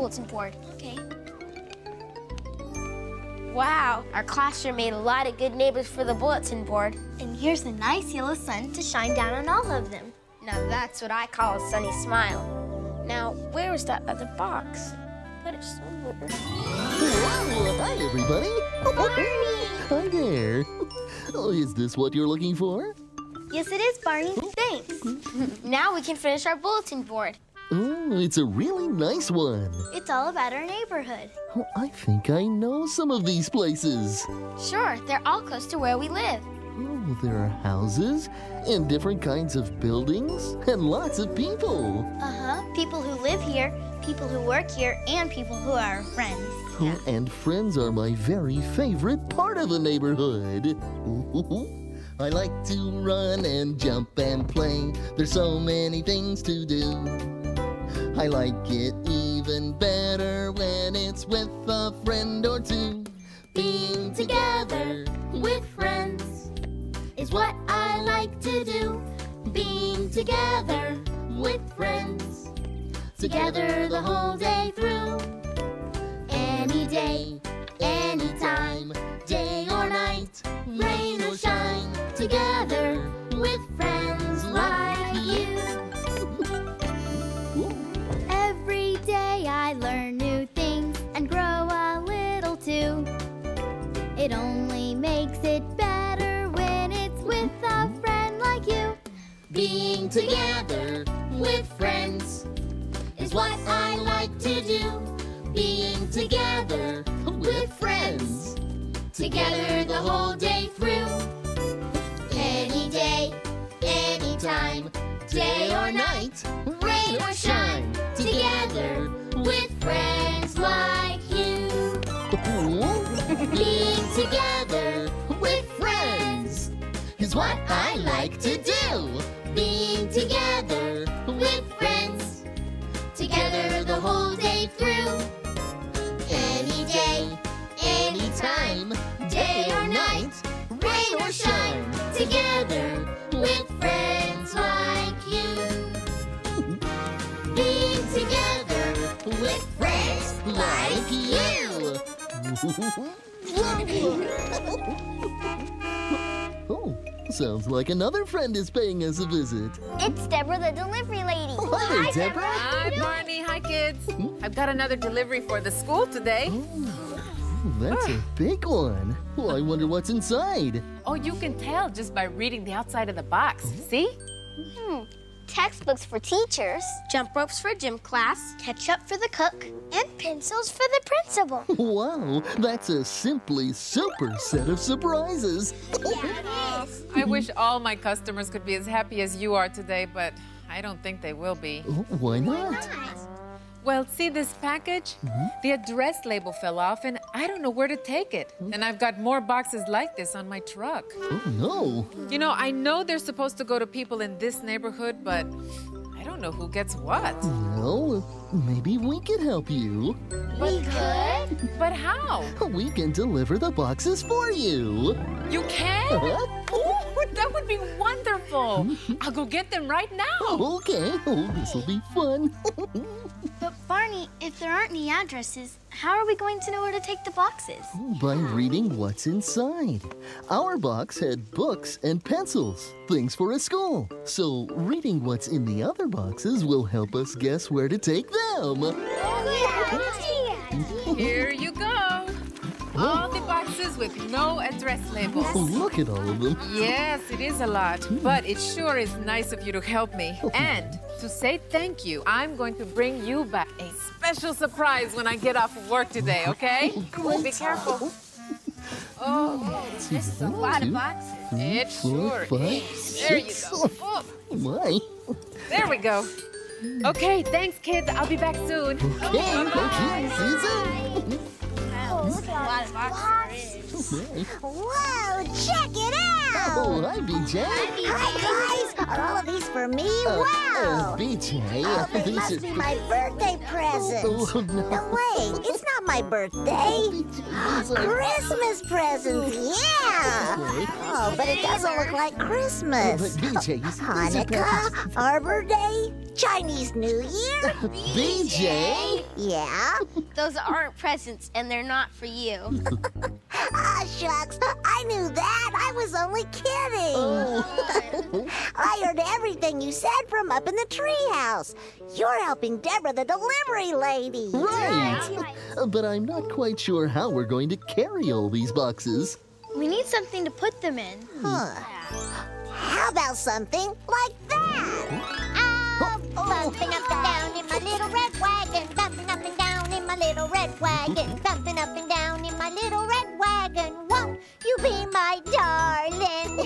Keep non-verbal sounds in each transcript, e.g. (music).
Bulletin board. Okay. Wow, our classroom made a lot of good neighbors for the bulletin board. And here's a nice yellow sun to shine down on all of them. Now that's what I call a sunny smile. Now, where is that other box? Put it somewhere. Whoa, hi, everybody. Oh, Barney! Hi there. Oh, is this what you're looking for? Yes, it is, Barney. Thanks. (laughs) Now we can finish our bulletin board. Oh, it's a really nice one. It's all about our neighborhood. Oh, I think I know some of these places. Sure, they're all close to where we live. Oh, there are houses and different kinds of buildings and lots of people. Uh huh. People who live here, people who work here, and people who are friends. Oh, and friends are my very favorite part of the neighborhood. I like to run and jump and play. There's so many things to do. I like it even better when it's with a friend or two. Being together with friends is what I like to do. Being together with friends, together the whole day through. Any day, anytime, day or night, rain or shine, together with friends learn new things and grow a little too. It only makes it better when it's with a friend like you. Being together with friends is what I like to do. Being together with friends, together the whole day through. Any day, anytime, day or night, rain or shine, together with friends like you. Being together with friends is what I like to do. Being together with friends, together the whole day through. Any day, any time, day or night, like you. (laughs) oh, sounds like another friend is paying us a visit. It's Deborah, the delivery lady. Oh, Hi there, Deborah. Hi, Barney. Hi, kids. Hmm? I've got another delivery for the school today. Oh, that's a big one. Well, I wonder what's inside. Oh, you can tell just by reading the outside of the box. See? Hmm. Textbooks for teachers, Jump ropes for gym class. ketchup for the cook, and pencils for the principal. (laughs) Wow, that's a simply super set of surprises. I wish all my customers could be as happy as you are today, but I don't think they will be. Oh, Why not? Well, see this package? Mm-hmm. The address label fell off, and I don't know where to take it. Mm-hmm. And I've got more boxes like this on my truck. Oh, no. You know, I know they're supposed to go to people in this neighborhood, but I don't know who gets what. Well, maybe we can help you. We could? But how? We can deliver the boxes for you. You can? (laughs) Huh? Oh, that would be wonderful. wonderful. I'll go get them right now. Okay, oh, this'll be fun. (laughs) Barney, if there aren't any addresses, how are we going to know where to take the boxes? By reading what's inside. Our box had books and pencils, things for a school. So reading what's in the other boxes will help us guess where to take them. Oh, Here with no address labels. Oh, look at all of them. Yes, it is a lot, hmm. but it sure is nice of you to help me. And to say thank you, I'm going to bring you back a special surprise when I get off of work today, okay? Oh, be careful. Oh, This is a lot of boxes. it sure is. There you go. Oh, My. there we go. Okay, thanks, kids. I'll be back soon. Okay, okay, see you soon. Wow, this is a lot of Whoa, check it out! Oh, hi, BJ. Hi, guys! Are all of these for me? Uh, wow! uh, BJ, Oh, they these must are be my birthday present. Oh, no. No, wait, it's not my birthday. These are- Christmas presents, yeah! Oh, but it doesn't look like But Christmas. BJ, you see, these Hanukkah, Arbor Day, Chinese New Year. (laughs) BJ? (laughs) Yeah? Those aren't presents, and they're not for you. (laughs) Ah, shucks, I knew that. I was only kidding. Oh. I heard everything you said from up in the treehouse. You're helping Deborah, the delivery lady. Right. But I'm not quite sure how we're going to carry all these boxes. We need something to put them in. Huh. How about something like that? Bumping up and down in my little red wagon, bumping up and down in my little red wagon, bumping up and down in my little red wagon. Won't you be my darling?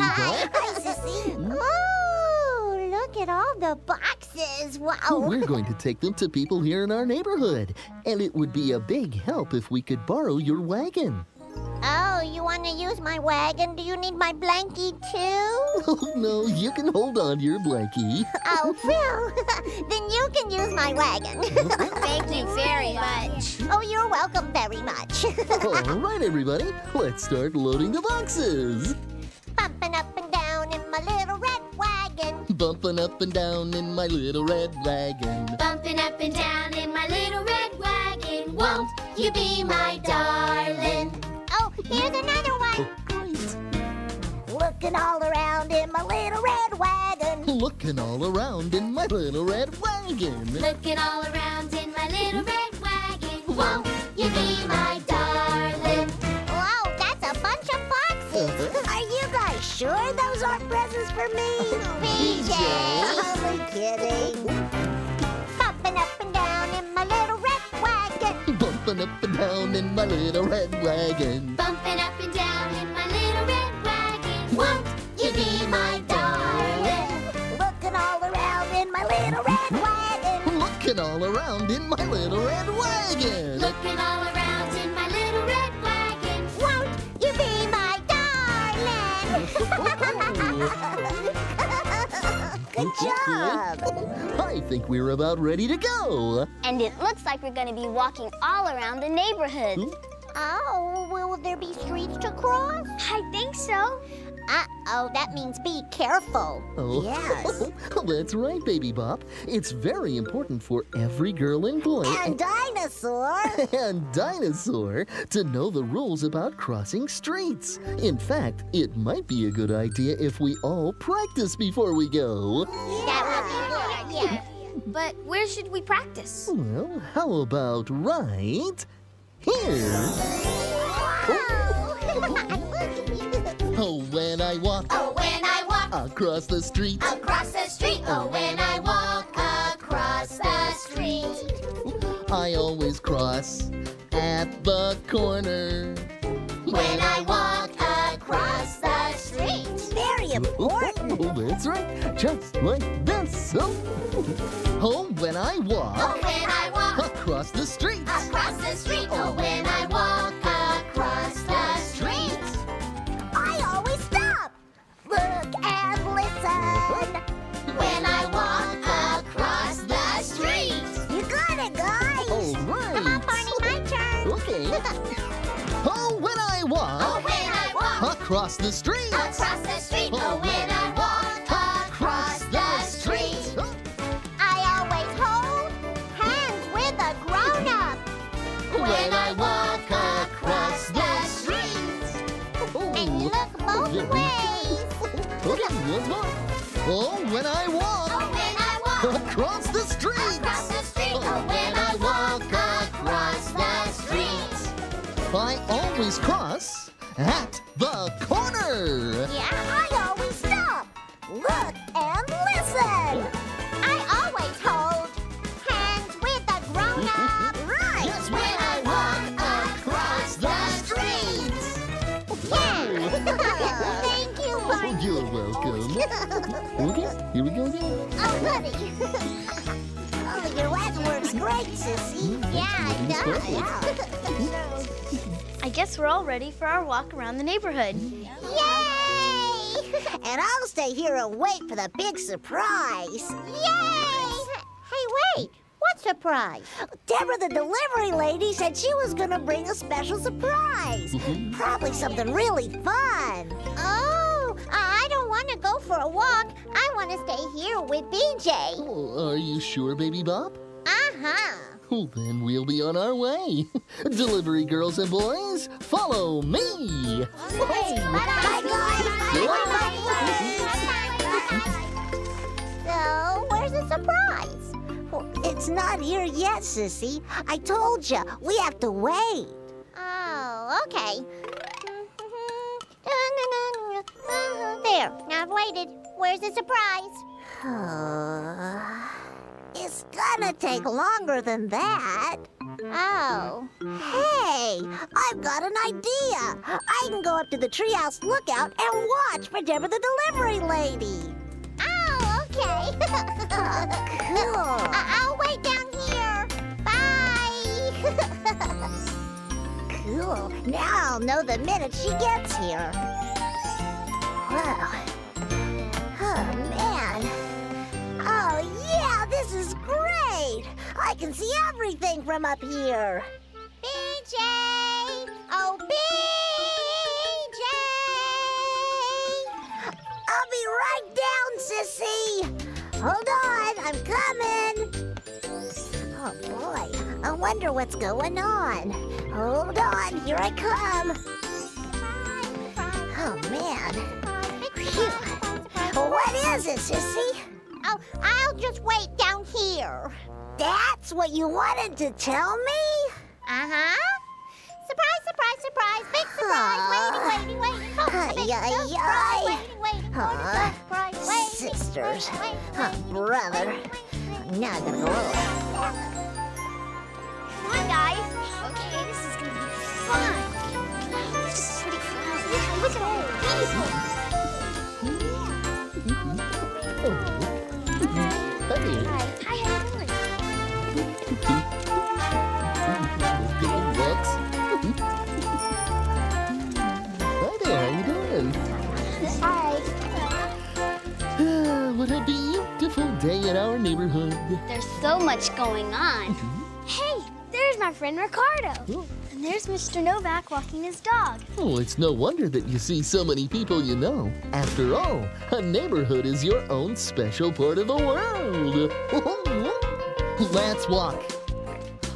Hi, Sissy. oh, look at all the boxes. Wow. We're going to take them to people here in our neighborhood. And it would be a big help if we could borrow your wagon. Oh, you want to use my wagon? Do you need my blankie too? (laughs) Oh, no, you can hold on to your blankie. (laughs) Oh, Phil, (laughs) then you can use my wagon. Thank you very much. oh, you're welcome very much. All right, everybody, let's start loading the boxes. Bumping up and down in my little red wagon. Bumping up and down in my little red wagon. Bumping up and down in my little red wagon. Won't you be my darling? Oh, here's another one. Oh. Looking all around in my little red wagon. Looking all around in my little red wagon. Looking all around in my little red wagon. Won't you be my darling? Wow, that's a bunch of boxes. Uh-huh. Are you guys sure those aren't presents for me? (laughs) BJ. Only kidding. Bumping up and down in my little red wagon. Bumping up and down in my little red wagon. Bumping up and down in my little red wagon. Won't you be my darling? Looking all around in my little red wagon. Looking all around in my little red wagon. Looking all around Good job. I think we're about ready to go. And it looks like we're going to be walking all around the neighborhood. Hmm? oh, will there be streets to cross? I think so. Uh-oh, that means be careful. Oh, Yes. (laughs) that's right, Baby Bop. It's very important for every girl and boy And dinosaur. (laughs) and dinosaur to know the rules about crossing streets. In fact, it might be a good idea if we all practice before we go. That would be good. Yeah. But where should we practice? Well, how about right here? Oh, (laughs) Oh, when I walk oh, when I walk across the street, across the street. Oh, when I walk across the street. I always cross at the corner. When I walk across the street. Very important. Oh, that's right, just like this. Oh, oh when I walk. Oh, when I walk across the street. across the street. Across the street. across the street. street. Oh, oh welcome. Okay, here we go again. (laughs) Oh, honey. (laughs) oh, your last work's great, Sissy. Hmm, yeah, it does. (laughs) I guess we're all ready for our walk around the neighborhood. Yay! and I'll stay here and wait for the big surprise. Yay! Hey, wait. What surprise? Deborah, the delivery lady, said she was going to bring a special surprise. Mm-hmm. Probably something really fun. Oh, I don't want to go for a walk. I want to stay here with BJ. Oh, are you sure, Baby Bop? Uh-huh. Well, then we'll be on our way. (laughs) Delivery girls and boys, follow me. So, where's the surprise? Well, it's not here yet, Sissy. I told you, we have to wait. Oh, okay. (laughs) There, now I've waited. Where's the surprise? (sighs) it's gonna take longer than that. Oh. Hey, I've got an idea. I can go up to the treehouse lookout and watch for Deborah the delivery lady. Oh, okay. (laughs) Oh, cool. I- will wait down here. Bye. (laughs) cool. Now I'll know the minute she gets here. Wow. Oh, man. Oh, yeah, this is great. I can see everything from up here. BJ! Oh, BJ! I'll be right down, Sissy. Hold on, I'm coming. Oh, boy. I wonder what's going on. Hold on, here I come. Oh, man. Phew. What is it, Sissy? Oh, I'll just wait down here. That's what you wanted to tell me? Uh-huh. Surprise, surprise, surprise. Big surprise. Waiting, waiting, waiting. Oh, big surprise. ay. Waiting, waiting. Huh? surprise. Waiting, Sisters. waiting, waiting, Huh, waiting, brother. waiting, waiting, Now I gotta go over. Come on, guys. Okay, this is gonna be fun. This is pretty fun. Yeah, look at all the people. Hi, hi, how you doing? good. Hi there, how you doing? Hi. What a beautiful day in our neighborhood. There's so much going on. Mm-hmm. There's my friend Ricardo. Oh. And there's Mr. Novak walking his dog. Oh, it's no wonder that you see so many people you know. After all, a neighborhood is your own special part of the world. (laughs) Let's walk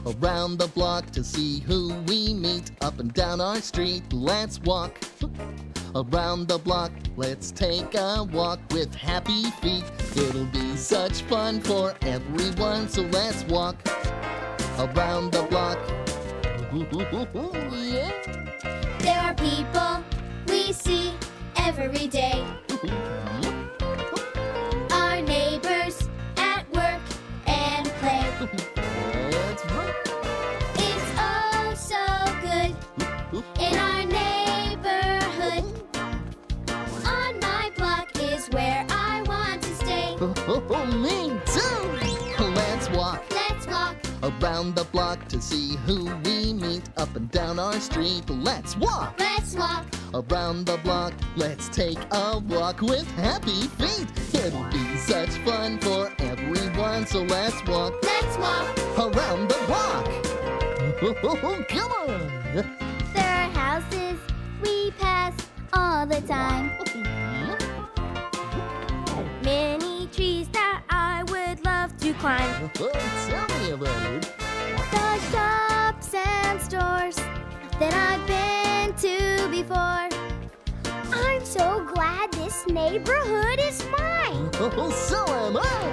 around the block to see who we meet up and down our street. Let's walk around the block. Let's take a walk with happy feet. It'll be such fun for everyone, so let's walk around the block. yeah. (laughs) There are people we see every day. Around the block to see who we meet up and down our street. Let's walk! Let's walk! Around the block, let's take a walk with happy feet. It'll be such fun for everyone, so let's walk. Let's walk! Around the block! (laughs) Come on! There are houses we pass all the time. (laughs) Many trees that climb. Oh, tell me about it. The shops and stores that I've been to before. I'm so glad this neighborhood is mine. (laughs) Oh, so am I.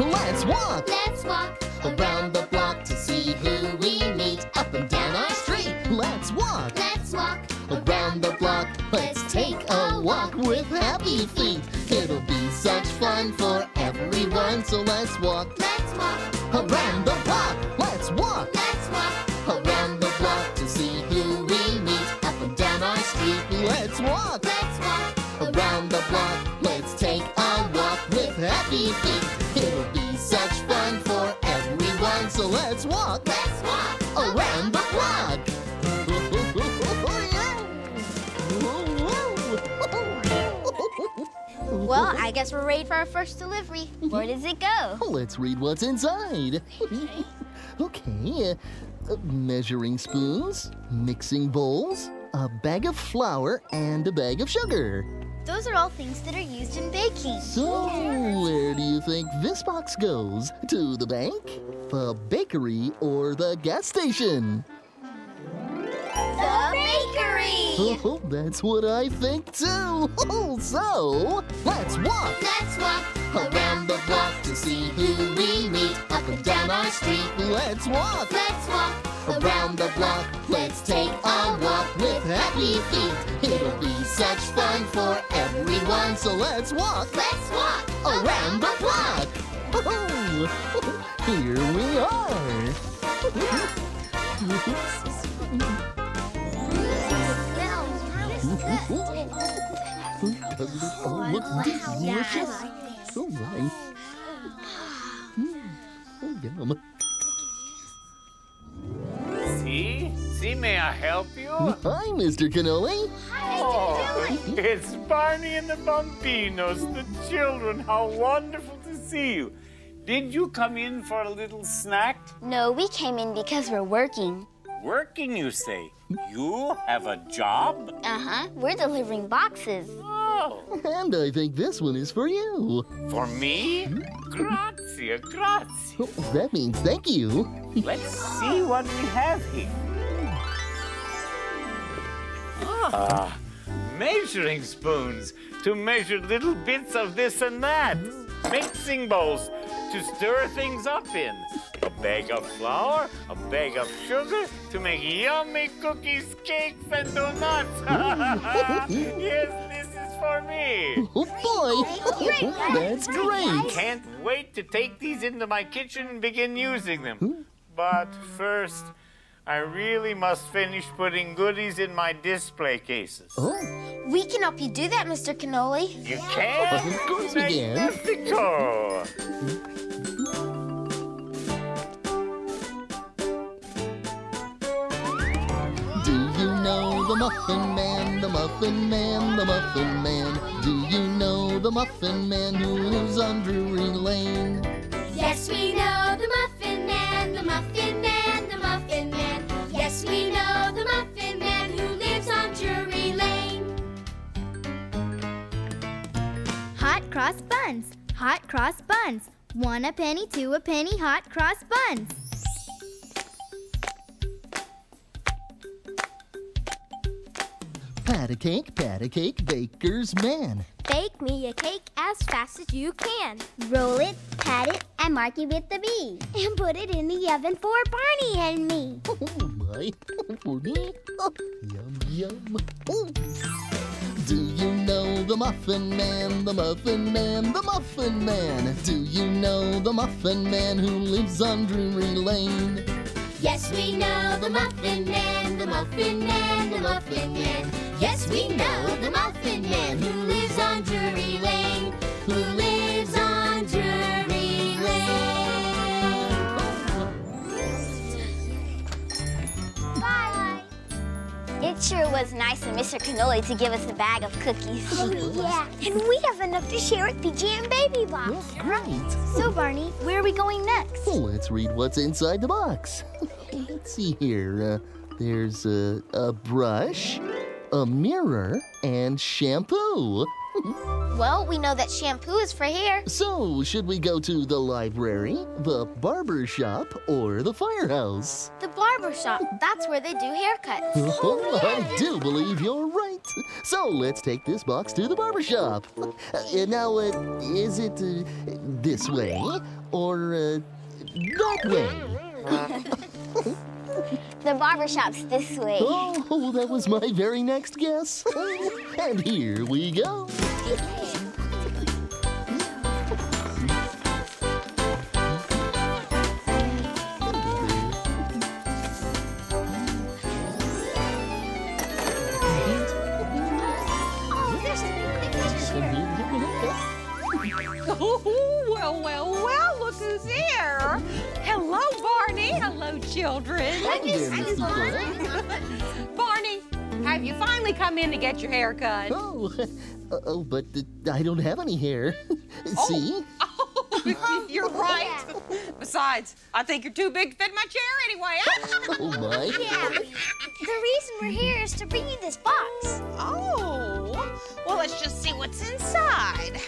Let's walk Let's walk around the block to see who we meet up and down our street. Let's walk Let's walk around the block. Let's take a walk with happy feet. It'll be such fun for everyone. So let's walk Let's walk around the block. Let's walk Let's walk around the block to see who we meet up and down our street. Let's walk Let's walk around the block. Well, I guess we're ready for our first delivery. Where does it go? (laughs) Let's read what's inside. (laughs) okay. uh, measuring spoons, mixing bowls, a bag of flour, and a bag of sugar. Those are all things that are used in baking. So, where do you think this box goes? To the bank, the bakery, or the gas station? The bakery! Oh, (laughs) that's what I think too. Oh, (laughs) so, let's walk Let's walk around the block to see who we meet up and down our street. Let's walk Let's walk around the block. Let's take a walk with happy feet. It'll be such fun for everyone. So let's walk Let's walk around the block. Oh, (laughs) here we are. Oh, look delicious. So nice. Mm, Oh, yum. See? See, may I help you? Hi, Mr. Cannoli. Oh, it's Barney and the bambinos, the children. How wonderful to see you. Did you come in for a little snack? No, we came in because we're working. Working, you say? You have a job? Uh huh. We're delivering boxes. Oh, (laughs) And I think this one is for you. for me? Grazie, grazie. Oh, that means thank you. Let's see what we have here. Ah, measuring spoons to measure little bits of this and that. Mixing bowls to stir things up in. A bag of flour, a bag of sugar to make yummy cookies, cakes, and donuts. (laughs) yes, this is for me. Oh boy, that's great. Can't wait to take these into my kitchen and begin using them. But first, I really must finish putting goodies in my display cases. Oh, We can help you do that, Mr. Cannoli. You can? Of course we can. Magnifico! do you know the Muffin Man, the Muffin Man, the Muffin Man? Do you know the Muffin Man who lives on Drury Lane? Yes, we know the Muffin Man, the Muffin buns. Hot cross buns. One a penny, two a penny, hot cross buns. Pat a cake, pat a cake, baker's man. Bake me a cake as fast as you can. Roll it, pat it, and mark it with the B. And put it in the oven for Barney and me. Oh my, oh, for me? Oh, yum, yum. Oh. Do you know the Muffin Man, the Muffin Man, the Muffin Man? Do you know the Muffin Man who lives on Drury Lane? Yes, we know the Muffin Man, the Muffin Man, the Muffin Man. Yes, we know the Muffin Man who lives on Drury Lane, who It sure was nice of Mr. Cannoli to give us a bag of cookies. yeah, and we have enough to share with BJ and Baby Bop. Oh, great. So, Barney, where are we going next? Well, let's read what's inside the box. (laughs) let's see here. Uh, there's a, a brush, a mirror, and shampoo. Well, we know that shampoo is for hair. So, should we go to the library, the barber shop, or the firehouse? The barber shop. That's where they do haircuts. (laughs) Oh, I do believe you're right. So let's take this box to the barber shop. Uh, now, uh, is it uh, this way or uh, that way? (laughs) (laughs) The barber shop's this way. Oh, that was my very next guess. (laughs) and here we go. Hello, children. (laughs) Barney, have you finally come in to get your hair cut? Oh, (laughs) uh, oh, but uh, I don't have any hair. (laughs) See? Oh, you're right. Besides, I think you're too big to fit in my chair anyway. Oh my. Yeah. The reason we're here is to bring you this box. Oh, well, let's just see what's inside.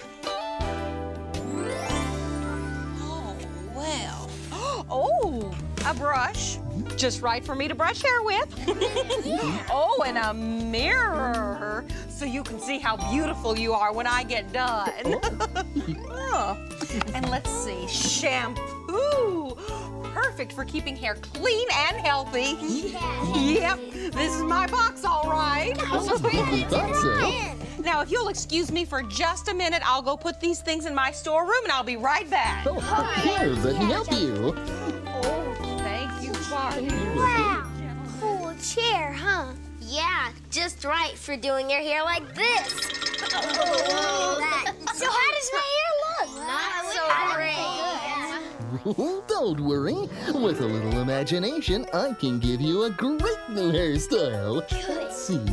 Oh, well. (gasps) Oh, a brush. Just right for me to brush hair with. (laughs) oh, and a mirror. So you can see how beautiful you are when I get done. Oh, (laughs) oh. And let's see, shampoo. Perfect for keeping hair clean and healthy. Yep, this is my box, all right. I thought so. Now, if you'll excuse me for just a minute, I'll go put these things in my storeroom and I'll be right back. Oh, here, let me help you. Oh, thank you, Barney. Wow. Cool chair, huh? Yeah, just right for doing your hair like this. (laughs) so how does my hair look? Not so great. (laughs) Don't worry. With a little imagination, I can give you a great new hairstyle. Let's see.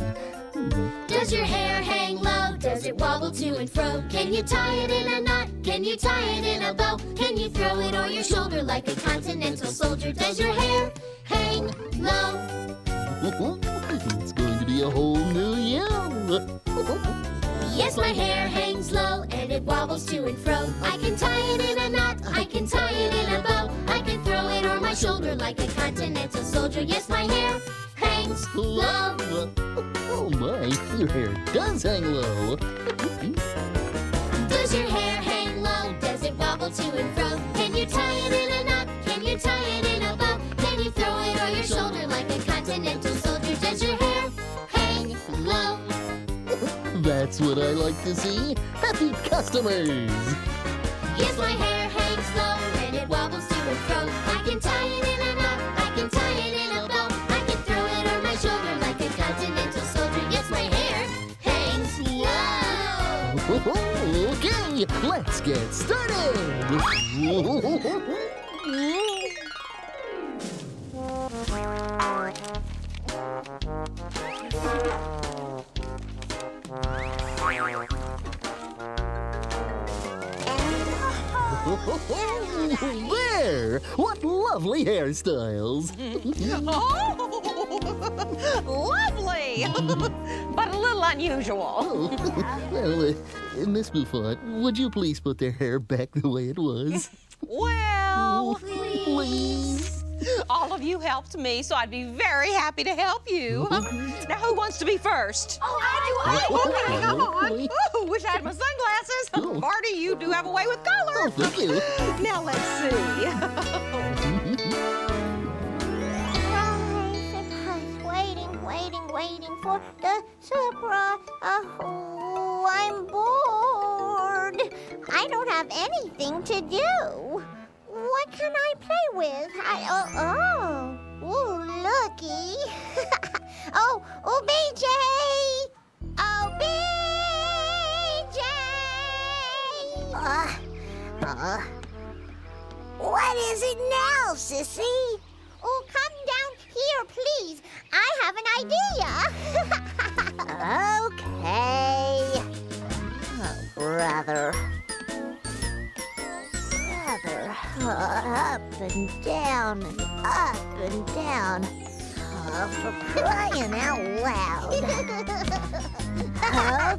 Does your hair hang low? Does it wobble to and fro? Can you tie it in a knot? Can you tie it in a bow? Can you throw it on your shoulder like a continental soldier? Does your hair hang low? It's going to be a whole new year. Yes, my hair hangs low and it wobbles to and fro. I can tie it in a knot, I can tie it in a bow. I can throw it on my shoulder like a continental soldier. Yes, my hair hangs low. Oh my, your hair does hang low. Does your hair hang low? Does it wobble to and fro? Can you tie it in a knot? Can you tie it in a bow? Can you throw it on your shoulder like a continental soldier? Does your hair hang low? That's what I like to see. Happy customers. Yes, my hair hangs low and it wobbles Okay, let's get started. There! What lovely hairstyles! (laughs) Oh, (laughs) lovely, (laughs) unusual. (laughs) well, uh, Miss Bouffant, would you please put their hair back the way it was? (laughs) Well, Please. all of you helped me, so I'd be very happy to help you. now, who wants to be first? Oh, I do. Oh, okay, come on. Okay. Ooh, wish I had my sunglasses. Oh. Marty, you do have a way with color. Oh, thank you. (laughs) Now let's see. Waiting, for the surprise. Oh, I'm bored. I don't have anything to do. What can I play with? I, oh, oh, ooh, looky. (laughs) oh, oh, BJ. Oh, BJ. Uh, uh. What is it now, sissy? Oh, come down here, please. I have an idea. (laughs) okay. Oh, brother. Brother. Uh, up and down and up and down. Oh, for crying out loud.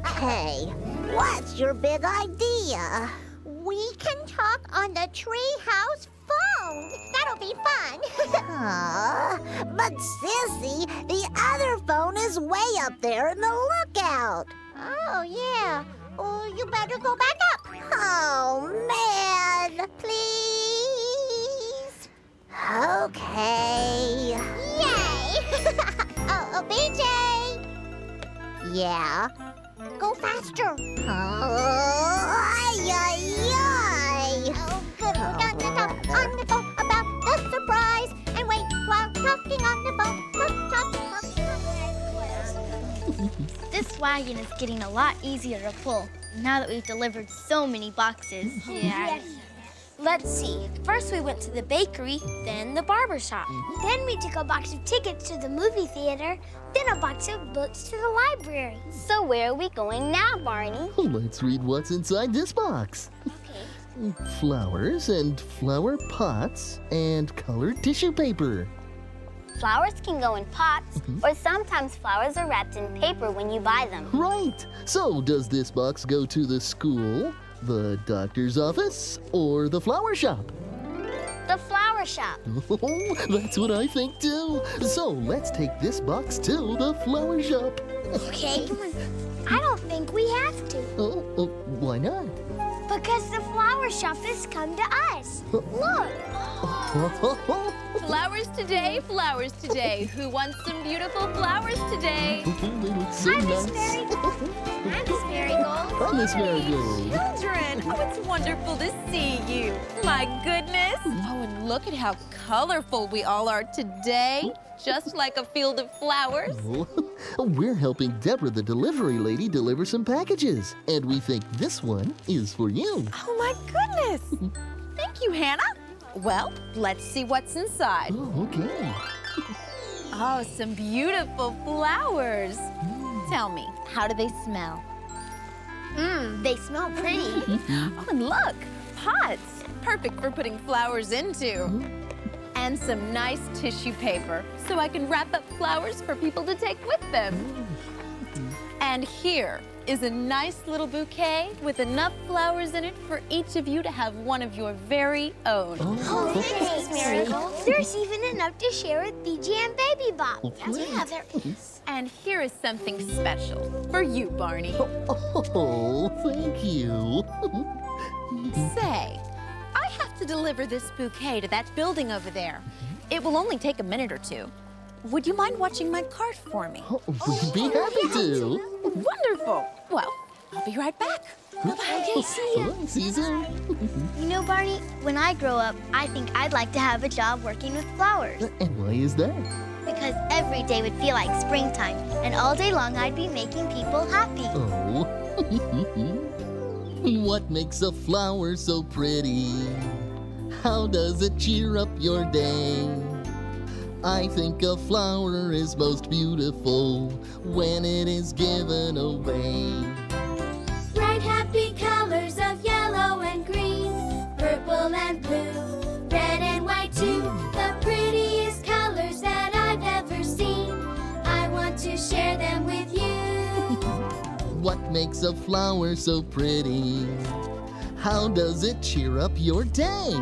(laughs) okay. What's your big idea? We can talk on the treehouse phone. That'll be fun. (laughs) But Sissy, the other phone is way up there in the lookout. oh, yeah. Oh, you better go back up. Oh, man. Please. Okay. Yay! (laughs) oh, oh, BJ! Yeah. Go faster. Oh, ay, ay, ay. Talking on the phone. Talk, talk, talk, talk. This wagon is getting a lot easier to pull now that we've delivered so many boxes. Yeah. Let's see. First we went to the bakery, then the barber shop. Then we took a box of tickets to the movie theater, then a box of books to the library. So where are we going now, Barney? (laughs) Let's read what's inside this box. Okay. Flowers and flower pots and colored tissue paper. Flowers can go in pots, mm-hmm. or sometimes flowers are wrapped in paper when you buy them. Right. So, does this box go to the school, the doctor's office, or the flower shop? The flower shop. Oh, (laughs) that's what I think too. So, let's take this box to the flower shop. Okay? I don't think we have to Oh, oh why not? because the flower shop has come to us. Look. Flowers today, flowers today. Who wants some beautiful flowers today? (laughs) so Hi, Miss. Marigold. Hi, Miss Marigold. Hi, Miss Marigold. Children, oh, it's wonderful to see you. My goodness. Oh, and look at how colorful we all are today. Just like a field of flowers. (laughs) Oh, we're helping Deborah, the delivery lady, deliver some packages. And we think this one is for you. Oh, my goodness. (laughs) Thank you, Hannah. Well, let's see what's inside. Oh, okay. Oh, some beautiful flowers. Tell me, how do they smell? Mmm, they smell pretty. (laughs) Oh, and look, pots. Perfect for putting flowers into. And some nice tissue paper so I can wrap up flowers for people to take with them. And here is a nice little bouquet with enough flowers in it for each of you to have one of your very own. Oh, oh thanks, Miss Marigold. There's even enough to share with BJ and Baby Bop. Yeah, there is. And here is something special for you, Barney. Oh, oh thank you. (laughs) Say, I have to deliver this bouquet to that building over there. It will only take a minute or two. Would you mind watching my cart for me? Oh, we'd be happy to. Oh, Wonderful. Well, I'll be right back. Okay, oh, see ya. See you soon. You know, Barney, when I grow up, I think I'd like to have a job working with flowers. And why is that? Because every day would feel like springtime, and all day long I'd be making people happy. Oh. (laughs) what makes a flower so pretty? How does it cheer up your day? I think a flower is most beautiful when it is given away. Bright, happy colors of yellow and green, purple and blue, red and white too. The prettiest colors that I've ever seen. I want to share them with you. (laughs) What makes a flower so pretty? How does it cheer up your day?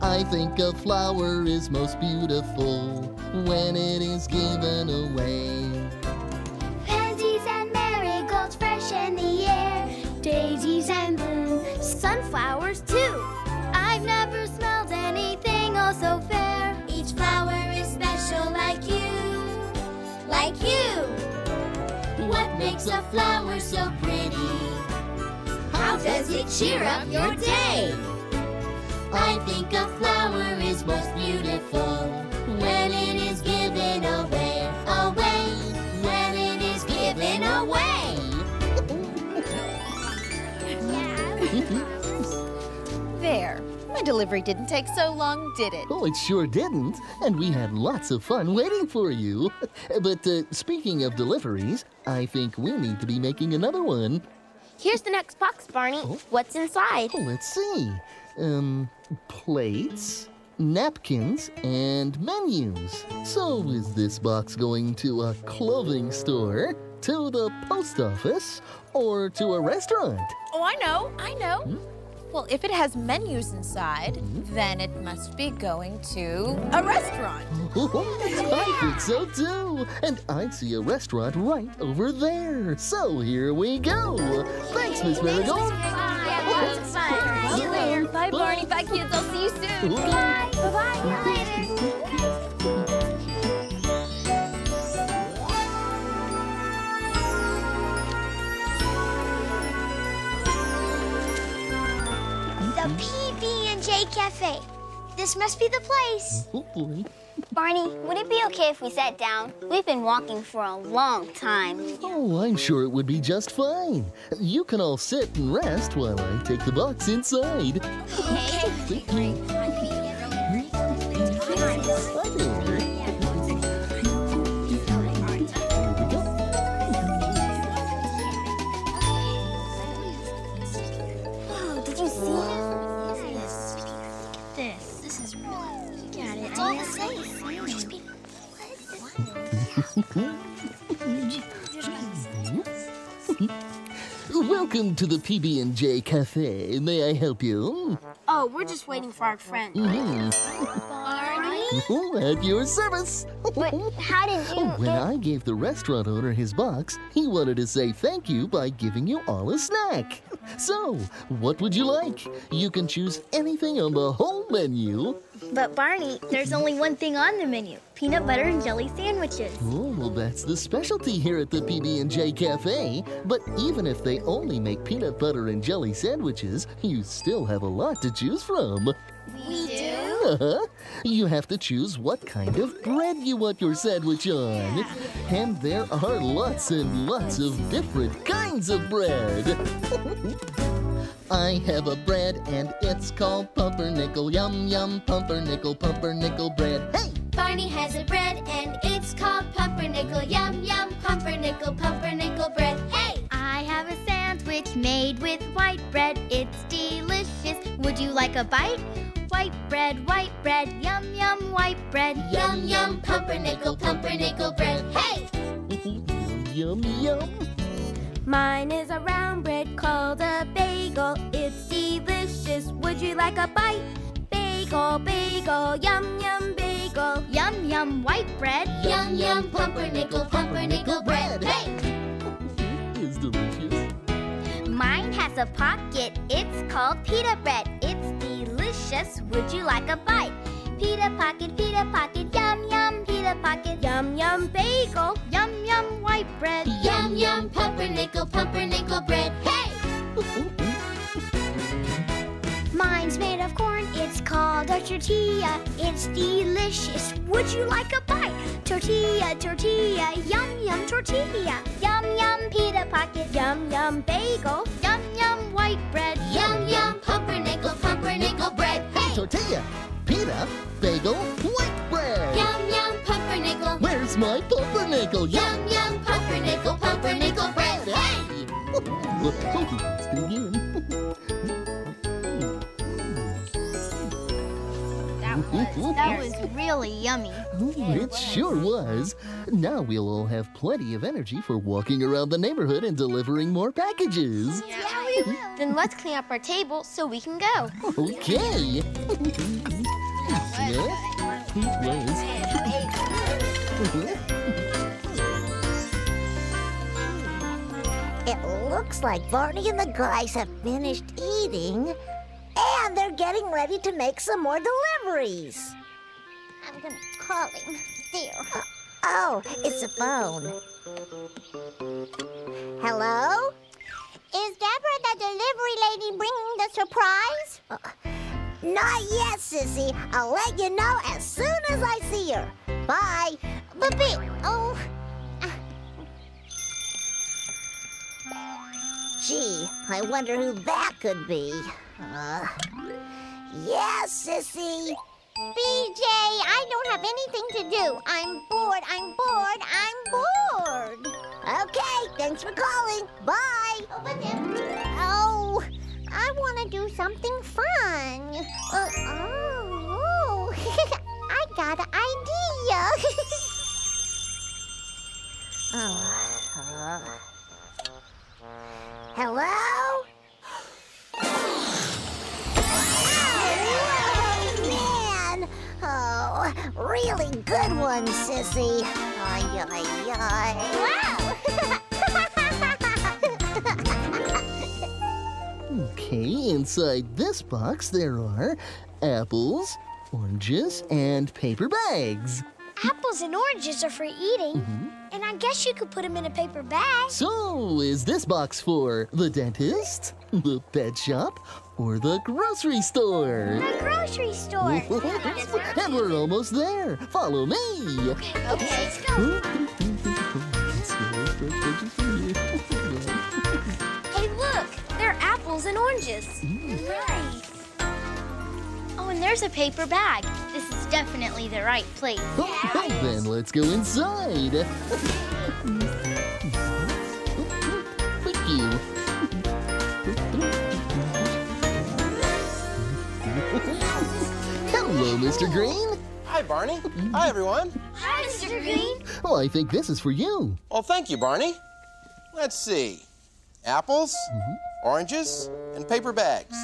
I think a flower is most beautiful when it is given away. Pansies and marigolds fresh in the air. Daisies and bloom. Sunflowers, too. I've never smelled anything oh so fair. Each flower is special like you, like you. What makes a flower so pretty? How does it cheer up your day? I think a flower is most beautiful when it is given away, away, when it is given away. (laughs) There. My delivery didn't take so long, did it? Oh, it sure didn't. And we had lots of fun waiting for you. But uh, speaking of deliveries, I think we need to be making another one. Here's the next box, Barney. What's inside? Oh, let's see. Um, plates, napkins, and menus. So is this box going to a clothing store, to the post office or to a restaurant? Oh, I know, I know. Well, if it has menus inside, mm-hmm. then it must be going to a restaurant. (laughs) I think so too. And I see a restaurant right over there. So here we go. Thanks, Miss Marigold. See you later. Bye, Barney. Bye, kids. I'll see you soon. Bye. Bye-bye. (laughs) The PB&J Cafe. This must be the place. Oh, boy. Barney, would it be okay if we sat down? We've been walking for a long time. Oh, I'm sure it would be just fine. You can all sit and rest while I take the box inside. Whoa, Welcome to the PB&J Cafe. May I help you? Oh, we're just waiting for our friend. Mhm. Barney? (laughs) At your service. (laughs) But how did you When I gave the restaurant owner his box, he wanted to say thank you by giving you all a snack. (laughs) So, what would you like? You can choose anything on the whole menu. But Barney, there's only one thing on the menu peanut butter and jelly sandwiches. Oh, well, that's the specialty here at the PB&J Cafe. But even if they only make peanut butter and jelly sandwiches, you still have a lot to choose from. We do? Uh-huh. You have to choose what kind of bread you want your sandwich on. And there are lots and lots of different kinds of bread. (laughs) I have a bread and it's called pumpernickel. Yum, yum, pumpernickel, pumpernickel bread. Hey! Barney has a bread and it's called pumpernickel. Yum, yum, pumpernickel, pumpernickel bread. Hey! I have a sandwich made with white bread. It's delicious. Would you like a bite? White bread, white bread, yum yum, white bread. Yum, yum, pumpernickel, pumpernickel bread. Hey! (laughs) Yum, yum. Mine is a round bread called a bagel. It's delicious. Would you like a bite? Bagel, bagel, yum yum, bagel. Yum yum, white bread. Yum, yum, pumpernickel, pumpernickel bread. Hey! It's delicious. Mine has a pocket. It's called pita bread. It's delicious. Would you like a bite? Pita pocket, pita pocket, yum yum, pita pocket, yum yum, bagel, yum yum, white bread. Yum, yum, pumpernickel, pumpernickel bread. Hey! (laughs) Mine's made of corn. It's called a tortilla. It's delicious. Would you like a bite? Tortilla, tortilla, yum yum, tortilla, yum yum, pita pocket, yum yum, bagel, yum yum, white bread. Yum, yum, pumpernickel, pumpernickel bread. Hey! Tortilla, pita, bagel, white bread. Yum, yum, pumpernickel. Where's my pumpernickel? Yum, yum, pumpernickel, pumpernickel bread. Hey! Let's (laughs) begin. (laughs) (laughs) That was really yummy. Oh, it sure was. Now we'll all have plenty of energy for walking around the neighborhood and delivering more packages. Yeah, we will. Then let's clean up our table so we can go. Okay. It looks like Barney and the guys have finished eating, and they're getting ready to make some more deliveries. I'm gonna call him. There. Uh, oh, it's a phone. Hello? Is Deborah the delivery lady bringing the surprise? Uh, Not yet, Sissy. I'll let you know as soon as I see her. Bye. Baby, oh, Gee, I wonder who that could be. Uh, yes, Sissy. BJ, I don't have anything to do. I'm bored, I'm bored, I'm bored. Okay, thanks for calling. Bye. Oh, I want to do something fun. Uh, oh, (laughs) I got an idea. Oh, (laughs) hello? Oh, man! Oh, really good one, Sissy. Ay, ay, ay. (laughs) Okay, inside this box there are apples, oranges, and paper bags. Apples and oranges are for eating, mm-hmm. and I guess you could put them in a paper bag. So, is this box for the dentist, the pet shop, or the grocery store? The grocery store. (laughs) and we're almost there. Follow me. Okay, okay, let's go. (laughs) and oranges. Nice. Oh, and there's a paper bag. This is definitely the right place. Oh, then let's go inside. Thank you. Hello, Mr. Green. Hi, Barney. Hi, everyone. Hi, Mr. Green. Well, I think this is for you. Well, thank you, Barney. Let's see. Apples, mm-hmm. Oranges, and paper bags.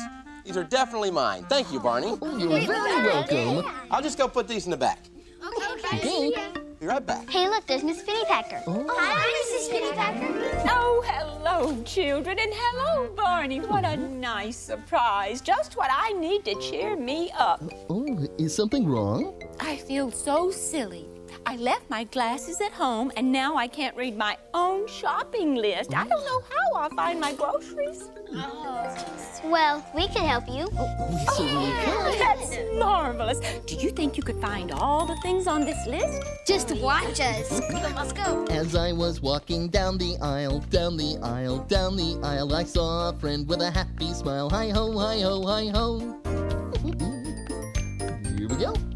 These are definitely mine. Thank you, Barney. Oh, you're very welcome. I'll just go put these in the back. Okay. Be right back. Hey, look, there's Miss Pennypacker. Oh. Hi, Mrs. Pennypacker. Oh, hello, children, and hello, Barney. What a nice surprise. Just what I need to cheer me up. Oh, is something wrong? I feel so silly. I left my glasses at home, and now I can't read my own shopping list. I don't know how I'll find my groceries. Well, we can help you. Oh, oh that's marvelous. Do you think you could find all the things on this list? Just watch us. Let's go. As I was walking down the aisle, down the aisle, down the aisle, I saw a friend with a happy smile. Hi ho, hi ho, hi ho. (laughs) Here we go.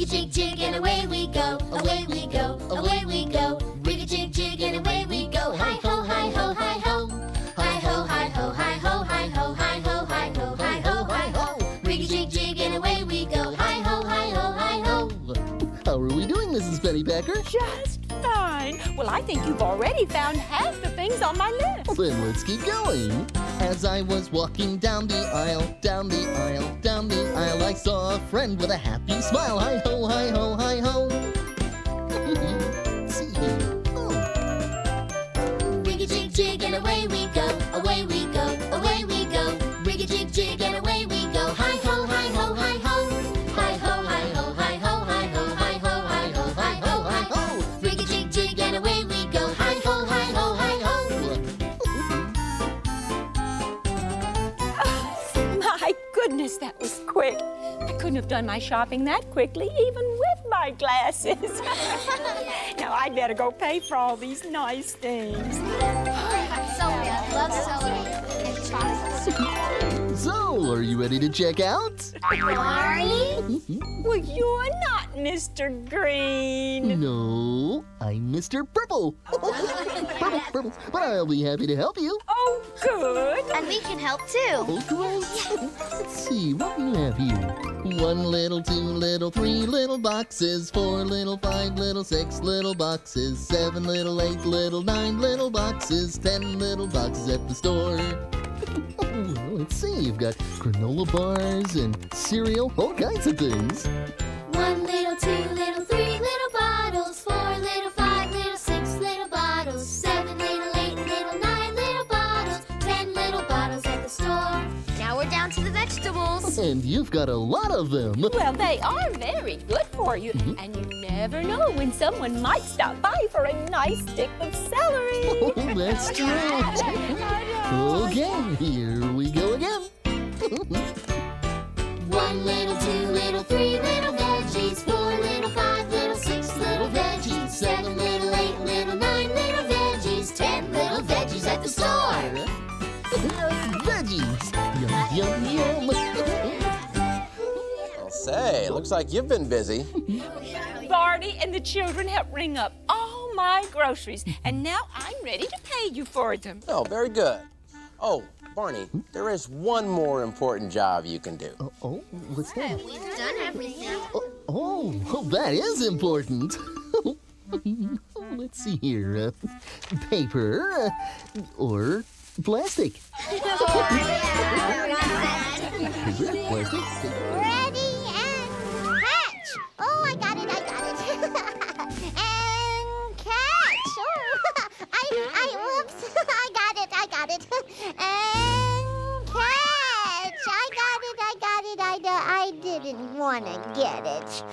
Rig a jig jig and away we go, away we go, away we go. Rig a jig jig and away we go. Hi ho, hi ho, hi ho. Hi ho, hi ho, hi ho, hi ho, hi ho, hi ho, hi ho, hi ho. Rig a jig jig and away we go. Hi ho, hi ho, hi ho. How are we doing, Mrs. Pennypacker? Just fine. Well, I think you've already found half the things on my list. Then let's keep going. As I was walking down the aisle, down the aisle, down the aisle, I saw a friend with a happy smile. Hi ho, hi ho, hi ho. (laughs) See a jig jig and away we go, away we go, away we go. Rig a jig jig have done my shopping that quickly, even with my glasses. (laughs) now I'd better go pay for all these nice things. Celery. I love celery. And chocolate. So, are you ready to check out? Barney? Mm-hmm. Well, you're not Mr. Green. No, I'm Mr. Purple. (laughs) purple, purple. But I'll be happy to help you. Oh, good. And we can help too. Oh, great. Let's see, what do you have here? One little, two little, three little boxes, four little, five little, six little boxes, seven little, eight little, nine little boxes, ten little boxes at the store. Well, let's see, you've got granola bars and cereal, all kinds of things. One little, two little, three little bottles, four little, five little, six little bottles, seven little, eight little, nine little bottles, ten little bottles at the store. Now we're down to the vegetables. And you've got a lot of them. Well, they are very good for you, mm-hmm. and you never know when someone might stop by for a nice stick of celery. Oh, that's (laughs) true. Okay, oh, here we go again. (laughs) One little, two little, three little veggies, four little, five little, six little veggies, seven little, eight little, nine little veggies, ten little veggies at the store. (laughs) Veggies. Yum, yum, yum. Well, say, looks like you've been busy. Barney and the children helped ring up all my groceries, and now I'm ready to pay you for them. Oh, very good. Oh, Barney, there is one more important job you can do. Oh, oh, what's that? We've done everything. Oh, oh, that is important. (laughs) Let's see here. Uh, paper uh, or plastic. (laughs) Paper, plastic. Ready and catch. Oh, I got I got got it, I got it. And catch. I got it, I got it. I, I didn't want to get it.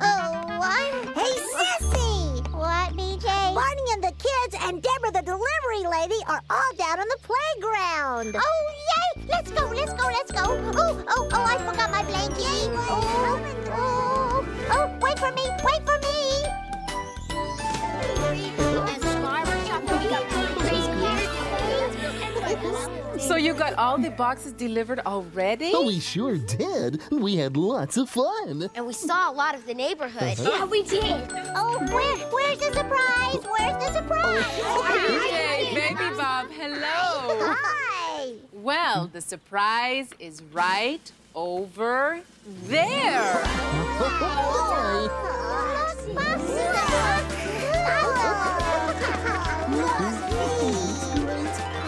Oh, what? Hey, Sissy! What, BJ? Barney and the kids and Deborah the delivery lady are all down on the playground. Oh, yay! Let's go, let's go, let's go. Oh, oh, oh, I forgot my blankie. Oh, oh, oh, wait for me, wait for me. So you got all the boxes delivered already? Oh, we sure did. We had lots of fun. And we saw a lot of the neighborhood. Uh-huh. Yeah, we did. Oh, where, where's the surprise? Where's the surprise? Hey, baby Bop, hello. Hi. Well, the surprise is right over there.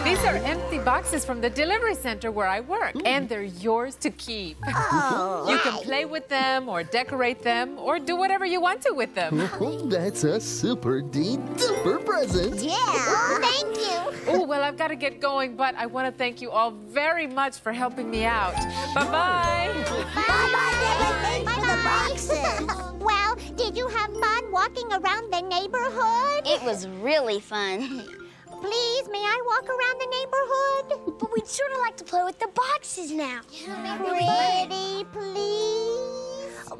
These are empty boxes from the delivery center where I work, and they're yours to keep. Oh, (laughs) you can play with them, or decorate them, or do whatever you want to with them. (laughs) Oh, that's a super deep duper present. Yeah, (laughs) thank you. Oh, well, I've got to get going, but I want to thank you all very much for helping me out. Bye bye. Bye-bye, for the boxes. Well, did you have fun walking around the neighborhood? It was really fun. Please, may I walk around the neighborhood? (laughs) But we'd sort of like to play with the boxes now. Pretty, please.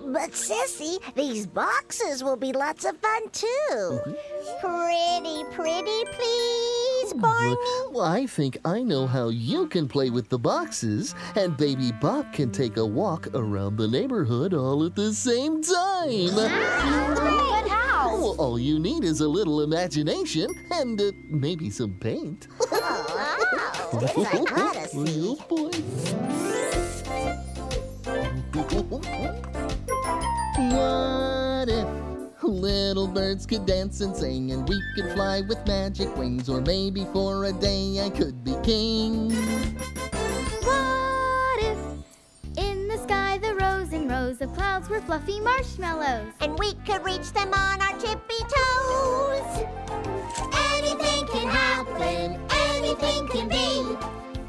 But, Sissy, these boxes will be lots of fun, too. Mm-hmm. Pretty, pretty, please, Barney. Well, I think I know how you can play with the boxes, and Baby Bop can take a walk around the neighborhood all at the same time. Ah, but how? Well, all you need is a little imagination and uh, maybe some paint. (laughs) Oh, this I gotta see. Oh, boy. What if little birds could dance and sing and we could fly with magic wings? Or maybe for a day I could be king. Rows and of clouds were fluffy marshmallows? And we could reach them on our tippy toes. Anything can happen, anything can be.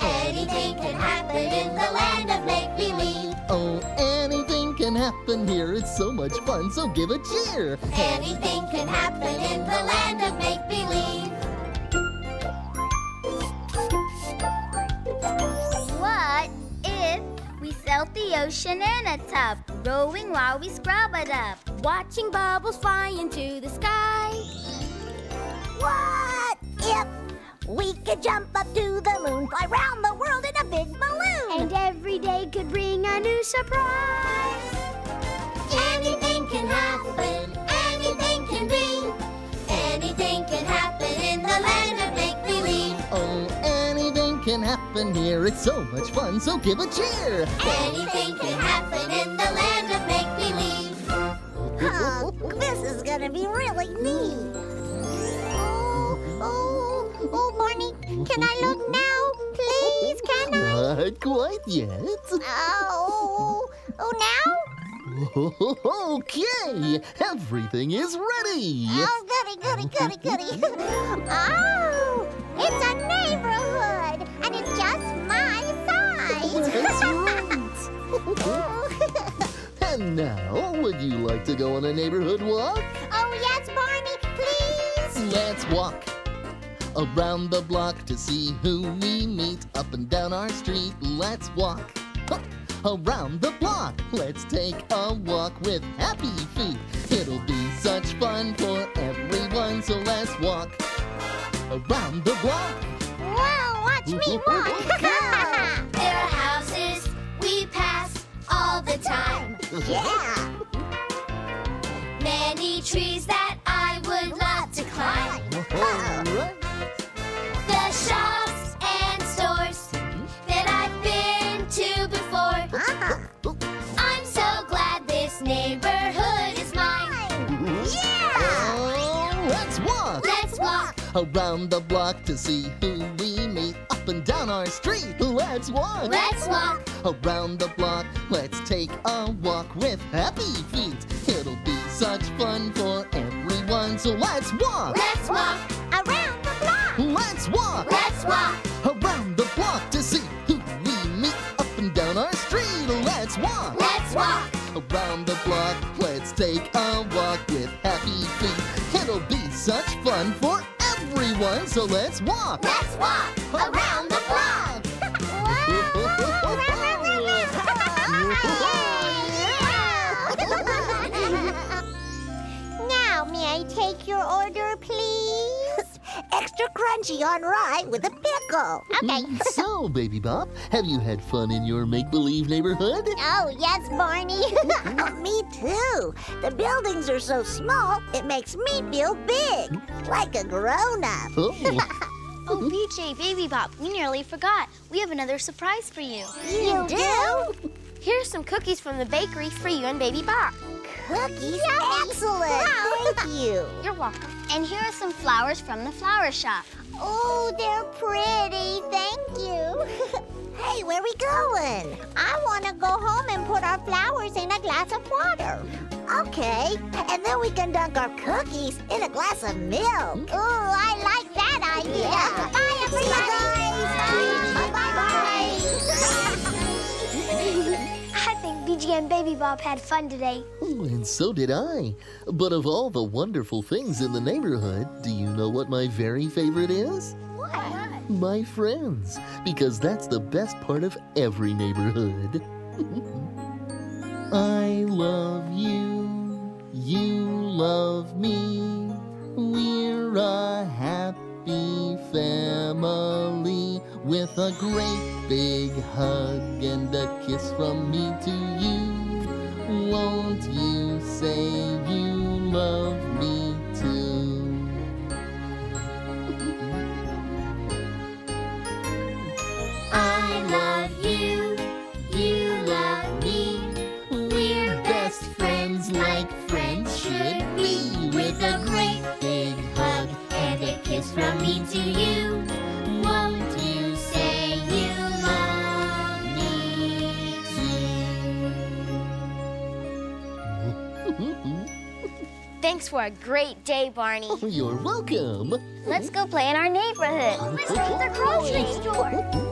Anything can happen in the land of make believe. Oh, anything can happen here. It's so much fun, so give a cheer. Anything can happen in the land of make we sailed the ocean in a tub, rowing while we scrub it up, watching bubbles fly into the sky? What if we could jump up to the moon, fly round the world in a big balloon? And every day could bring a new surprise. Anything can happen, anything can be. Anything can happen in the land of make can happen here. It's so much fun, so give a cheer. Anything can happen in the land of make believe. Oh, this is gonna be really neat. Oh, oh, oh, Barney, can I look now? Please, can I? Not quite yet. Oh, oh, oh now? Okay, everything is ready. Oh, goody, goody, goody, goody. (laughs) Oh, it's a neighborhood, and it's just my size. (laughs) That's right. and now, would you like to go on a neighborhood walk? oh, yes, Barney, please. Let's walk around the block to see who we meet up and down our street. Let's walk huh, around the block. Let's take a walk with happy feet. It'll be such fun for everyone, so let's walk around the block. Wow, watch me (laughs) walk. There are houses we pass all the time. Yeah. (laughs) Many trees that I would love to climb. Around the block to see who we meet up and down our street. Let's walk. Let's walk. Around the block, let's take a walk with happy feet. It'll be such fun for everyone, so let's walk. Let's walk. Around the block. Let's walk. Let's walk. Around the block to see who we meet up and down our street. Let's walk. Let's walk. Around the block, let's take a walk with happy feet. It'll be such fun for everyone, so let's walk. Let's walk. Around the block. (laughs) (laughs) now, may I take your order, please? Extra crunchy on rye with a pickle. Okay. Mm, so, Baby Bop, have you had fun in your make believe neighborhood? Oh, yes, Barney. (laughs) Oh, me too. The buildings are so small, it makes me feel big, like a grown up. Oh, (laughs) (laughs) Oh, BJ, Baby Bop, we nearly forgot. We have another surprise for you. You do? Here's some cookies from the bakery for you and Baby Bop. Cookies? Excellent. Thank (laughs) you. You're welcome. And here are some flowers from the flower shop. Oh, they're pretty. Thank you. (laughs) hey, where are we going? I want to go home and put our flowers in a glass of water. Okay, and then we can dunk our cookies in a glass of milk. Oh, I like that idea. Bye, everybody. Bye, bye, I (laughs) think BJ and Baby Bop had fun today. Oh, and so did I. But of all the wonderful things in the neighborhood, do you know what my very favorite is? What? My friends, because that's the best part of every neighborhood. (laughs) I love you, you love me. We're a happy family with a great big hug and a kiss from me to you. Won't you say you love me from me to you. Won't you say you love me (laughs) Thanks for a great day, Barney. You're welcome. Let's go play in our neighborhood. Let's go to the grocery store. (laughs) (laughs)